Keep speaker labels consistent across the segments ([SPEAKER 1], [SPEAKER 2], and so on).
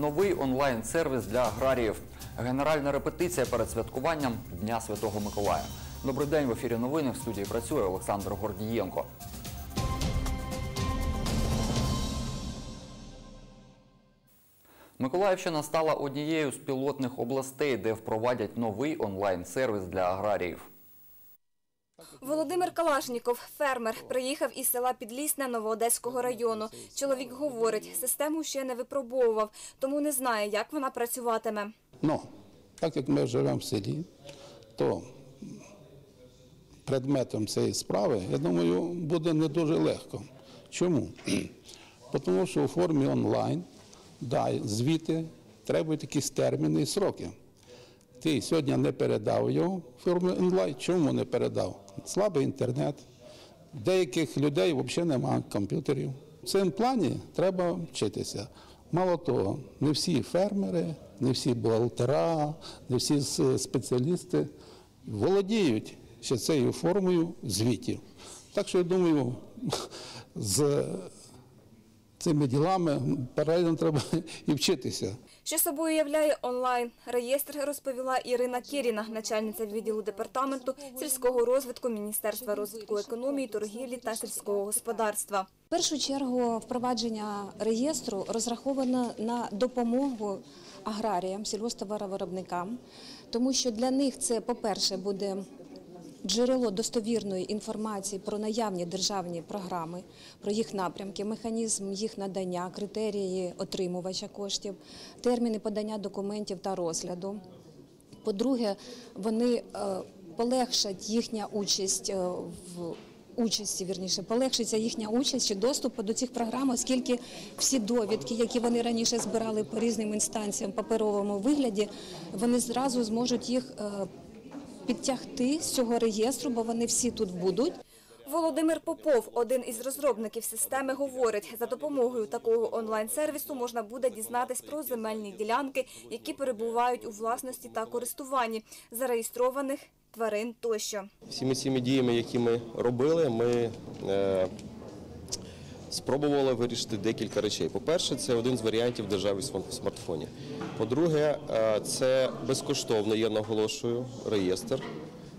[SPEAKER 1] Новий онлайн-сервіс для аграріїв. Генеральна репетиція перед святкуванням Дня Святого Миколая. Добрий день в ефірі новини. В студії працює Олександр Гордієнко. Миколаївщина стала однією з пілотних областей, де впровадять новий онлайн-сервіс для аграріїв.
[SPEAKER 2] Володимир Калашніков, фермер, приїхав із села Підлісне Новоодеського району. Чоловік говорить, систему ще не випробовував, тому не знає, як вона працюватиме.
[SPEAKER 3] Ну, так як ми живемо в селі, то предметом цієї справи, я думаю, буде не дуже легко. Чому? Тому що у формі онлайн, да, звіти, требують якісь терміни і сроки. Ти сьогодні не передав його в формі онлайн. Чому не передав? Слабий інтернет. Деяких людей взагалі немає комп'ютерів. В цьому плані треба вчитися. Мало того, не всі фермери, не всі бухгалтера, не всі спеціалісти володіють ще цією формою звітів. Так що я думаю, з цими ділами паралельно треба і вчитися.
[SPEAKER 2] Що собою являє онлайн реєстр, розповіла Ірина Кіріна, начальниця відділу департаменту сільського розвитку Міністерства розвитку економії, торгівлі та сільського господарства.
[SPEAKER 4] В першу чергу впровадження реєстру розраховано на допомогу аграріям, сільгосптоваровиробникам, тому що для них це, по-перше, буде джерело достовірної інформації про наявні державні програми, про їх напрямки, механізм їх надання, критерії отримувача коштів, терміни подання документів та розгляду. По-друге, вони е, полегшать їхня участь е, в участі, вірніше, полегшиться їхня участь чи доступ до цих програм, оскільки всі довідки, які вони раніше збирали по різним інстанціям в паперовому вигляді, вони зразу зможуть їх е, підтягти з цього реєстру, бо вони всі тут будуть.
[SPEAKER 2] Володимир Попов, один із розробників системи, говорить, за допомогою такого онлайн-сервісу можна буде дізнатись про земельні ділянки, які перебувають у власності та користуванні зареєстрованих тварин тощо.
[SPEAKER 5] Всіми цими діями, які ми робили, ми спробували вирішити декілька речей. По-перше, це один з варіантів держави в смартфоні. По-друге, е, це безкоштовно, я наголошую, реєстр.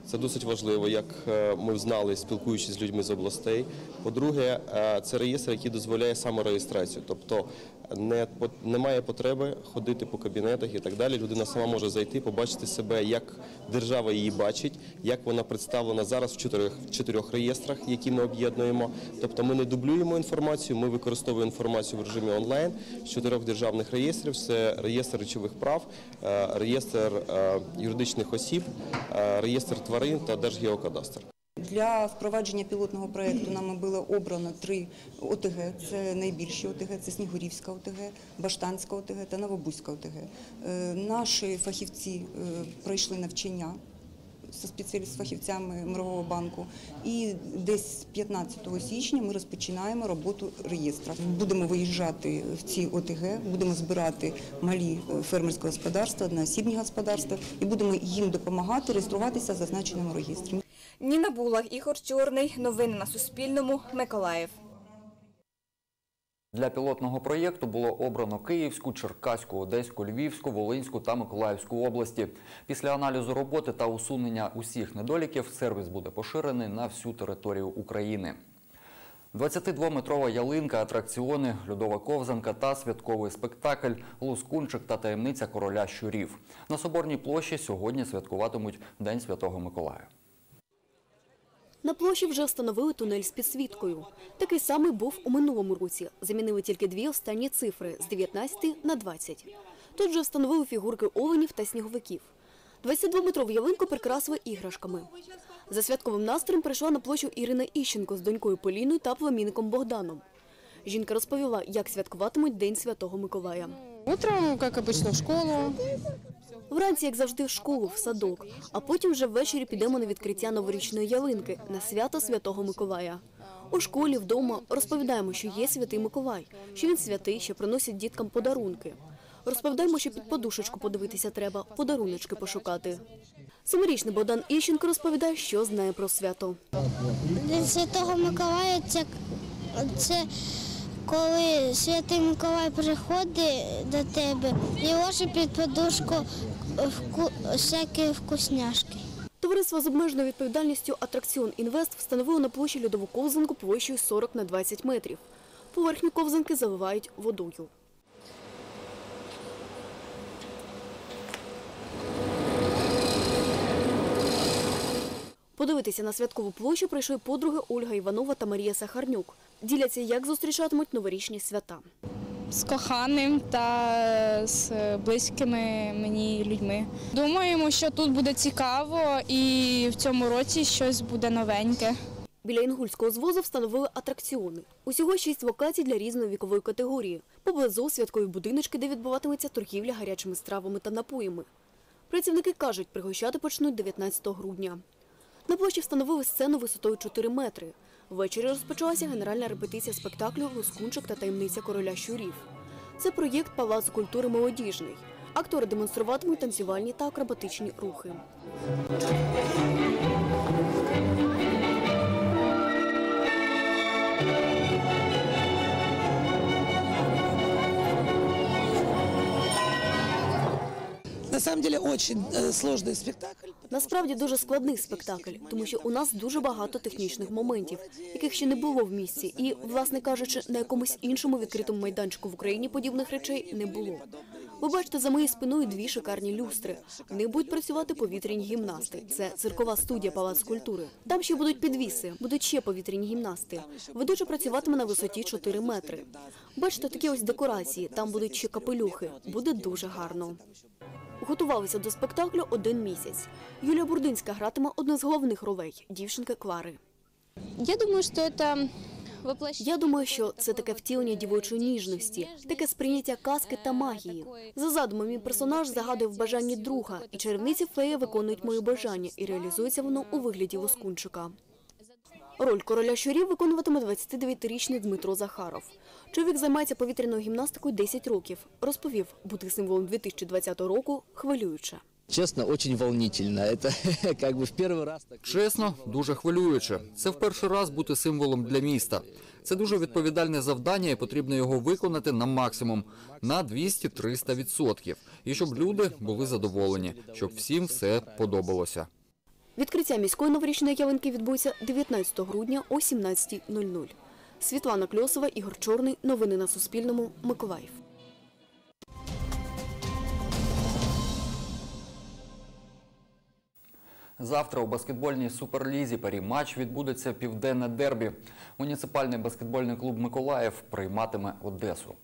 [SPEAKER 5] Це досить важливо, як е, ми знали, спілкуючись з людьми з областей. По-друге, е, це реєстр, який дозволяє самореєстрацію, тобто не немає потреби ходити по кабінетах і так далі. Людина сама може зайти, побачити себе, як держава її бачить, як вона представлена зараз в чотирьох, в чотирьох реєстрах, які ми об'єднуємо. Тобто ми не дублюємо інформацію, ми використовуємо інформацію в режимі онлайн з чотирьох державних реєстрів. Це реєстр речових прав, е, реєстр е, юридичних осіб, е, реєстр тварин та Держгеокадастр.
[SPEAKER 6] Для впровадження пілотного проєкту нами було обрано три ОТГ. Це найбільші ОТГ, це Снігурівська ОТГ, Баштанська ОТГ та Новобузька ОТГ. Е, Наші фахівці е, пройшли навчання спеціаліст фахівцями Мирового банку. І десь 15 січня ми розпочинаємо роботу реєстра. Будемо виїжджати в ці ОТГ, будемо збирати малі е, фермерські господарства, одноосібні господарства і будемо їм допомагати реєструватися зазначеному реєстрі.
[SPEAKER 2] Ніна Булах, Ігор Чорний. Новини на Суспільному. Миколаїв.
[SPEAKER 1] Для пілотного проєкту було обрано Київську, Черкаську, Одеську, Львівську, Волинську та Миколаївську області. Після аналізу роботи та усунення усіх недоліків сервіс буде поширений на всю територію України. 22-метрова ялинка, атракціони, льодова ковзанка та святковий спектакль Лускунчик та таємниця короля щурів. На Соборній площі сьогодні святкуватимуть День Святого Миколая.
[SPEAKER 7] На площі вже встановили тунель з підсвіткою. Такий самий був у минулому році. Замінили тільки дві останні цифри з 19 на 20. Тут вже встановили фігурки оленів та сніговиків. 22-метрову ялинку прикрасили іграшками. За святковим настроєм прийшла на площу Ірина Іщенко з донькою Поліною та племінником Богданом. Жінка розповіла, як святкуватимуть День Святого Миколая.
[SPEAKER 8] Утром, как обычно, в школу.
[SPEAKER 7] Вранці, як завжди, в школу, в садок, а потім вже ввечері підемо на відкриття новорічної ялинки на свято Святого Миколая. У школі, вдома розповідаємо, що є святий Миколай, що він святий, що приносить діткам подарунки. Розповідаємо, що під подушечку подивитися треба, подаруночки пошукати. Семирічний Богдан Іщенко розповідає, що знає про свято.
[SPEAKER 9] День Святого Миколая це, коли Святий Миколай приходить до тебе і ложить під подушку вку... всякі вкусняшки.
[SPEAKER 7] Товариство з обмеженою відповідальністю Атракціон Інвест встановило на площі льодову ковзанку площею 40 на 20 метрів. Поверхню ковзанки заливають водою. Подивитися на святкову площу прийшли подруги Ольга Іванова та Марія Сахарнюк. Діляться, як зустрічатимуть новорічні свята.
[SPEAKER 10] З коханим та з близькими мені людьми. Думаємо, що тут буде цікаво і в цьому році щось буде новеньке.
[SPEAKER 7] Біля інгульського звозу встановили атракціони. Усього шість локацій для різної вікової категорії. Поблизу святкові будиночки, де відбуватиметься торгівля гарячими стравами та напоями. Працівники кажуть, пригощати почнуть 19 грудня. На площі встановили сцену висотою 4 метри. Ввечері розпочалася генеральна репетиція спектаклю «Лоскунчик та таємниця короля щурів». Це проєкт Палацу культури молодіжний. Актори демонструватимуть танцювальні та акробатичні рухи.
[SPEAKER 11] Самом деле очень э, сложный спектакль.
[SPEAKER 7] Насправді дуже складний спектакль, тому що у нас дуже багато технічних моментів, яких ще не було в місті, і, власне кажучи, на якомусь іншому відкритому майданчику в Україні подібних речей не було. Ви бачите за моєю спиною дві шикарні люстри. В них будуть працювати повітряні гімнасти. Це циркова студія Палац культури. Там ще будуть підвіси, будуть ще повітряні гімнасти. Ведуча працюватиме на висоті 4 метри. Бачите, такі ось декорації. Там будуть ще капелюхи. Буде дуже гарно. Готувалися до спектаклю один місяць. Юлія Бурдинська гратиме одну з головних ролей дівчинки Клари.
[SPEAKER 10] Я думаю, що це.
[SPEAKER 7] Я думаю, що це таке втілення дівочої ніжності, таке сприйняття казки та магії. За задумом, мій персонаж загадує в бажанні друга, і чарівниці феї виконують моє бажання, і реалізується воно у вигляді лоскунчика. Роль короля щурів виконуватиме 29-річний Дмитро Захаров. Чоловік займається повітряною гімнастикою 10 років. Розповів, бути символом 2020 року хвилююче.
[SPEAKER 12] Честно, очень волнительно. Это как бы в первый раз так.
[SPEAKER 1] Чесно, дуже хвилююче. Це в перший раз бути символом для міста. Це дуже відповідальне завдання, і потрібно його виконати на максимум на 200-300 відсотків. І щоб люди були задоволені, щоб всім все подобалося.
[SPEAKER 7] Відкриття міської новорічної ялинки відбудеться 19 грудня о 17.00. Світлана Кльосова, Ігор Чорний. Новини на Суспільному. Миколаїв.
[SPEAKER 1] Завтра у баскетбольній суперлізі парі матч відбудеться південне дербі. Муніципальний баскетбольний клуб Миколаїв прийматиме Одесу.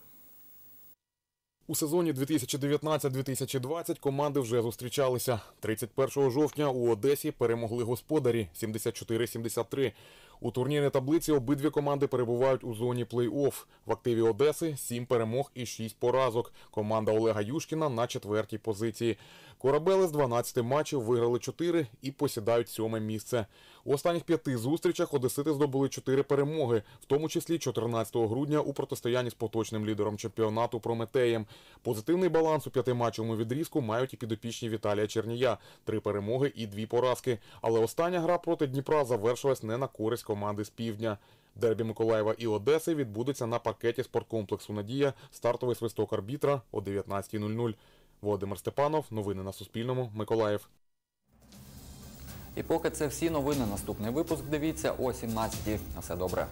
[SPEAKER 13] У сезоні 2019-2020 команди вже зустрічалися. 31 жовтня у Одесі перемогли господарі 74-73. У турнірній таблиці обидві команди перебувають у зоні плей-офф. В активі Одеси 7 перемог і 6 поразок. Команда Олега Юшкіна на четвертій позиції. Корабели з 12 матчів виграли 4 і посідають сьоме місце. У останніх п'яти зустрічах одесити здобули 4 перемоги, в тому числі 14 грудня у протистоянні з поточним лідером чемпіонату Прометеєм. Позитивний баланс у п'ятиматчевому відрізку мають і підопічні Віталія Чернія. Три перемоги і дві поразки. Але остання гра проти Дніпра завершилась не на користь команди з півдня. Дербі Миколаєва і Одеси відбудеться на паркеті спорткомплексу Надія. Стартовий свисток арбітра о 19.00. Володимир Степанов. Новини на Суспільному. Миколаїв.
[SPEAKER 1] І поки це всі новини. Наступний випуск дивіться о 17 На все добре.